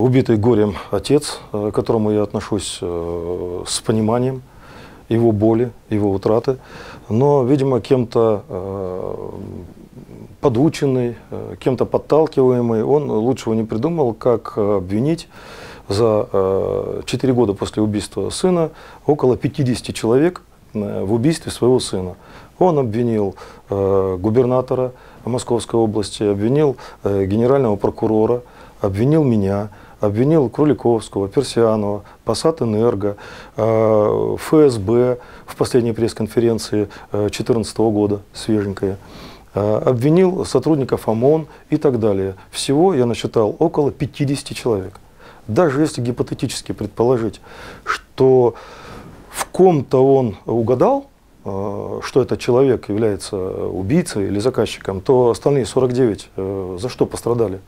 Убитый горем отец, э, к которому я отношусь э, с пониманием его боли, его утраты, но, видимо, кем-то э, подученный, кем-то подталкиваемый, он лучшего не придумал, как обвинить за 4 года после убийства сына около 50 человек в убийстве своего сына. Он обвинил губернатора Московской области, обвинил генерального прокурора, обвинил меня, обвинил Круликовского, Персианова, Пассат Энерго, э, ФСБ в последней пресс-конференции 2014 э, года, свеженькая, э, обвинил сотрудников ОМОН и так далее. Всего я насчитал около 50 человек. Даже если гипотетически предположить, что в ком-то он угадал, что этот человек является убийцей или заказчиком, то остальные 49 за что пострадали?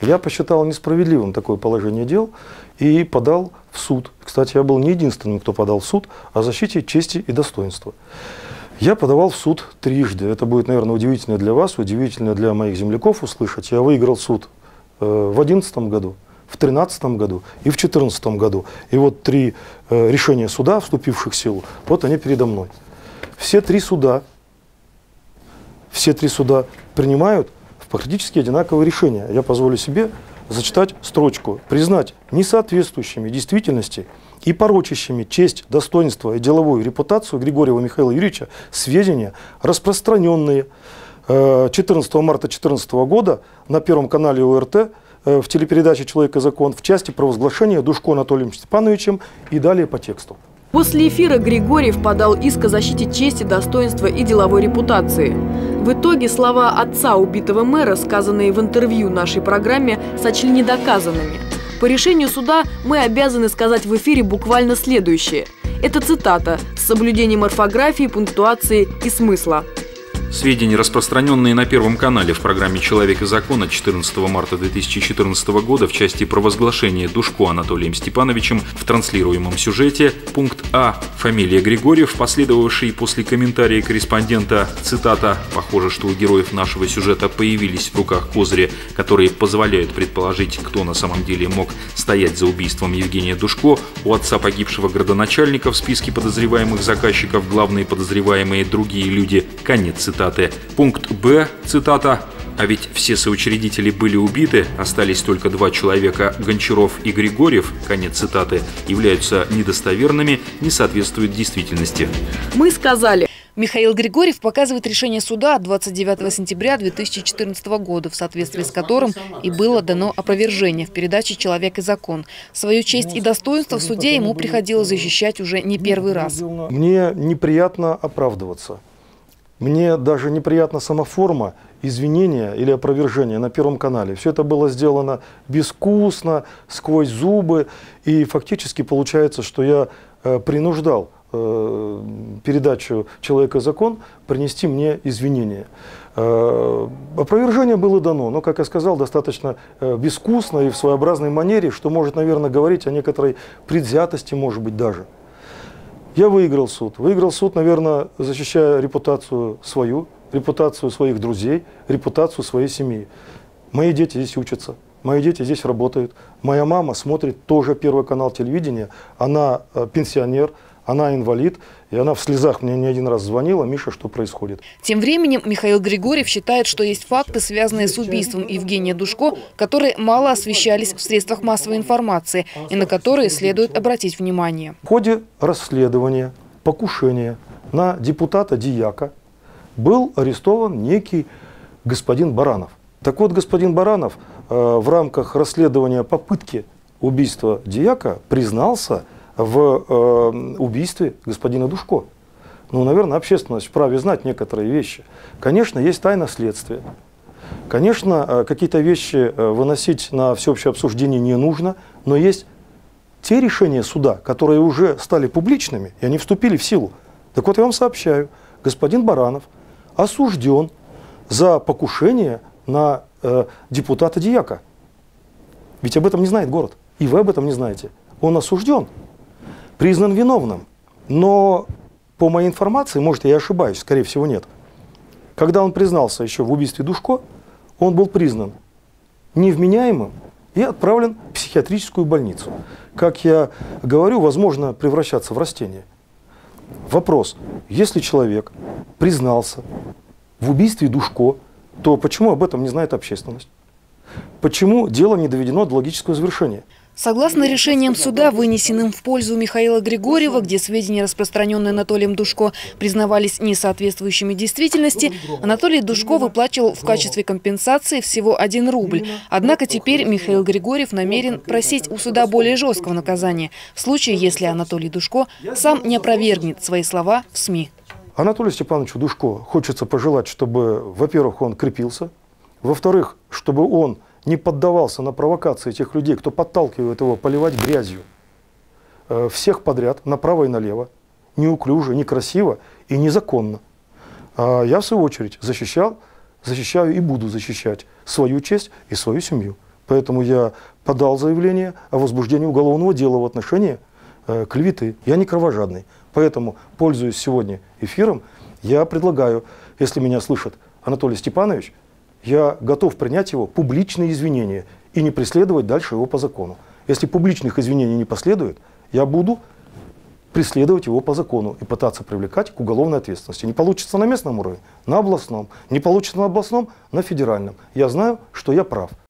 Я посчитал несправедливым такое положение дел и подал в суд. Кстати, я был не единственным, кто подал в суд о защите чести и достоинства. Я подавал в суд трижды. Это будет, наверное, удивительно для вас, удивительно для моих земляков услышать. Я выиграл суд э, в 2011 году, в 2013 году и в 2014 году. И вот три э, решения суда, вступивших в силу, вот они передо мной. Все три суда, все три суда принимают практически одинаковые решения. Я позволю себе зачитать строчку. Признать несоответствующими действительности и порочащими честь, достоинство и деловую репутацию Григорьева Михаила Юрьевича сведения, распространенные 14 э, марта 2014 года на Первом канале ОРТ э, в телепередаче «Человек и закон» в части провозглашения Душко Анатолием Степановичем и далее по тексту. После эфира Григорьев подал иск о защите чести, достоинства и деловой репутации. В итоге слова отца убитого мэра, сказанные в интервью нашей программе, сочли недоказанными. По решению суда мы обязаны сказать в эфире буквально следующее. Это цитата с соблюдением орфографии, пунктуации и смысла. Сведения, распространенные на Первом канале в программе «Человек и закон» от 14 марта 2014 года в части провозглашения Душко Анатолием Степановичем в транслируемом сюжете, пункт А «Фамилия Григорьев», последовавший после комментария корреспондента, цитата «Похоже, что у героев нашего сюжета появились в руках козыри, которые позволяют предположить, кто на самом деле мог стоять за убийством Евгения Душко, у отца погибшего градоначальника в списке подозреваемых заказчиков главные подозреваемые другие люди». Конец цитаты цитаты. Пункт Б, цитата, а ведь все соучредители были убиты, остались только два человека, Гончаров и Григорьев, конец цитаты, являются недостоверными, не соответствуют действительности. Мы сказали, Михаил Григорьев показывает решение суда 29 сентября 2014 года, в соответствии с которым и было дано опровержение в передаче «Человек и закон». Свою честь и достоинство в суде ему приходилось защищать уже не первый раз. Мне неприятно оправдываться. Мне даже неприятна сама форма извинения или опровержения на Первом канале. Все это было сделано безвкусно, сквозь зубы. И фактически получается, что я э, принуждал э, передачу «Человек и закон» принести мне извинения. Э, опровержение было дано, но, как я сказал, достаточно э, безвкусно и в своеобразной манере, что может, наверное, говорить о некоторой предвзятости, может быть, даже. Я выиграл суд. Выиграл суд, наверное, защищая репутацию свою, репутацию своих друзей, репутацию своей семьи. Мои дети здесь учатся, мои дети здесь работают. Моя мама смотрит тоже Первый канал телевидения. Она э, пенсионер, она инвалид, и она в слезах мне не один раз звонила, Миша, что происходит. Тем временем Михаил Григорьев считает, что есть факты, связанные с убийством Евгения Душко, которые мало освещались в средствах массовой информации и на которые следует обратить внимание. В ходе расследования покушения на депутата Дияка был арестован некий господин Баранов. Так вот, господин Баранов э, в рамках расследования попытки убийства Дияка признался, в э, убийстве господина Душко. Ну, наверное, общественность вправе знать некоторые вещи. Конечно, есть тайна следствия. Конечно, э, какие-то вещи э, выносить на всеобщее обсуждение не нужно, но есть те решения суда, которые уже стали публичными, и они вступили в силу. Так вот, я вам сообщаю, господин Баранов осужден за покушение на э, депутата Дияка. Ведь об этом не знает город, и вы об этом не знаете. Он осужден признан виновным. Но по моей информации, может, я ошибаюсь, скорее всего, нет. Когда он признался еще в убийстве Душко, он был признан невменяемым и отправлен в психиатрическую больницу. Как я говорю, возможно превращаться в растение. Вопрос, если человек признался в убийстве Душко, то почему об этом не знает общественность? Почему дело не доведено до логического завершения? Согласно решениям суда, вынесенным в пользу Михаила Григорьева, где сведения, распространенные Анатолием Душко, признавались несоответствующими действительности, Анатолий Душко выплачивал в качестве компенсации всего 1 рубль. Однако теперь Михаил Григорьев намерен просить у суда более жесткого наказания, в случае, если Анатолий Душко сам не опровергнет свои слова в СМИ. Анатолию Степановичу Душко хочется пожелать, чтобы, во-первых, он крепился, во-вторых, чтобы он не поддавался на провокации тех людей, кто подталкивает его поливать грязью э, всех подряд, направо и налево, неуклюже, некрасиво и незаконно. А я, в свою очередь, защищал, защищаю и буду защищать свою честь и свою семью. Поэтому я подал заявление о возбуждении уголовного дела в отношении э, клеветы. Я не кровожадный. Поэтому, пользуясь сегодня эфиром, я предлагаю, если меня слышит Анатолий Степанович, я готов принять его публичные извинения и не преследовать дальше его по закону. Если публичных извинений не последует, я буду преследовать его по закону и пытаться привлекать к уголовной ответственности. Не получится на местном уровне, на областном. Не получится на областном, на федеральном. Я знаю, что я прав.